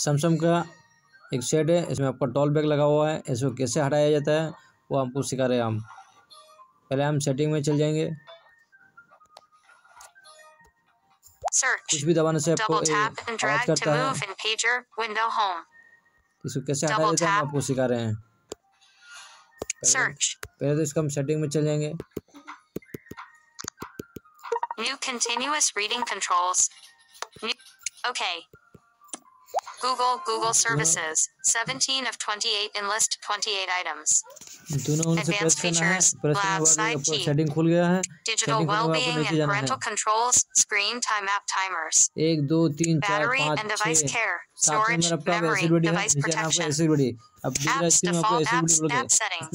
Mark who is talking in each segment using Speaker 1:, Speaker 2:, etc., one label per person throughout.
Speaker 1: Samsung का एक set है इसमें आपका टॉल बैग लगा हुआ है इसको कैसे हटाया जाता है वो हमको सिखा रहे हैं हम। पहले हम सेटिंग में चल जाएँगे। कुछ भी दबाने से आपको आवाज़ करता है। इसको कैसे हटाया जाता है हम आपको सिखा रहे हैं। पहले तो इसका हम सेटिंग में चल जाएँगे।
Speaker 2: New continuous reading controls. New, okay. Google, Google Services, 17 of 28 enlist 28 items. दोनों
Speaker 1: उनसे प्रेस करना है
Speaker 2: प्रेस करने के बाद
Speaker 1: सेटिंग खुल गया है।
Speaker 2: Digital
Speaker 1: wellbeing
Speaker 2: and parental
Speaker 1: controls
Speaker 2: screen
Speaker 1: time app
Speaker 2: timers
Speaker 1: 1 2
Speaker 2: 3
Speaker 1: 4 5
Speaker 2: 6
Speaker 1: storage memory
Speaker 2: device
Speaker 1: protection अब
Speaker 2: डिजिटल
Speaker 1: स्क्रीन आपको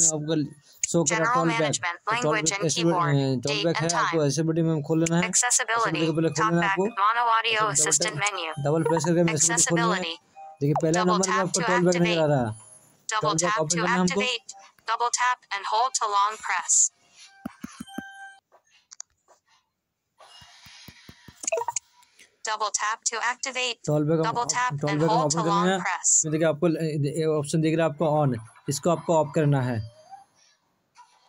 Speaker 1: आपका सो कर
Speaker 2: कॉल बैक टॉल
Speaker 1: बैक है आपको एसिडिटी में खोल लेना है। Accessibility top back mono audio है देखिए पहला नंबर में आपको है
Speaker 2: double
Speaker 1: double tap
Speaker 2: and hold to long press. double tap to activate. Double tap and hold to long press.
Speaker 1: आपको ऑप्शन दिख रहा है आपको ऑन इसको आपको ऑफ़ करना है।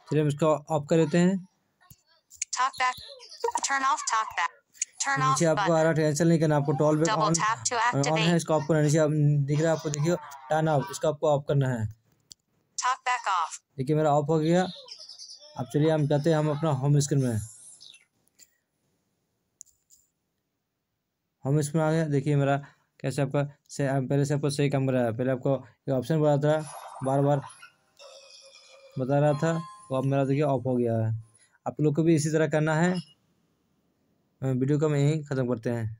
Speaker 1: चलिए हम इसको ऑफ़ कर लेते हैं।
Speaker 2: Talk back turn off talk back
Speaker 1: turn आपको आ रहा टेंशन नहीं करना आपको टॉल
Speaker 2: बैक
Speaker 1: ऑन है इसको आपको नीचे आप दिख रहा है आपको देखिए टर्न ऑफ़ इसको आपको ऑफ़ करना है। देखिए, मेरा ऑफ़ हो गया। अब चलिए, हम जाते हैं, हम अपना होम स्क्रीन में। होम स्क्रीन आ गया देखिए, मेरा कैसे आपका से पहले से आपको सही काम कर रहा है। पहले आपको एक ऑप्शन बता था बार बार बता रहा था। वो अब मेरा देखिए ऑफ़ हो गया है। आप लोग को भी इसी तरह करना है। वीडियो को हम यहीं ख़त्म करते हैं।